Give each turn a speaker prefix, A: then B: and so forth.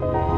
A: Bye.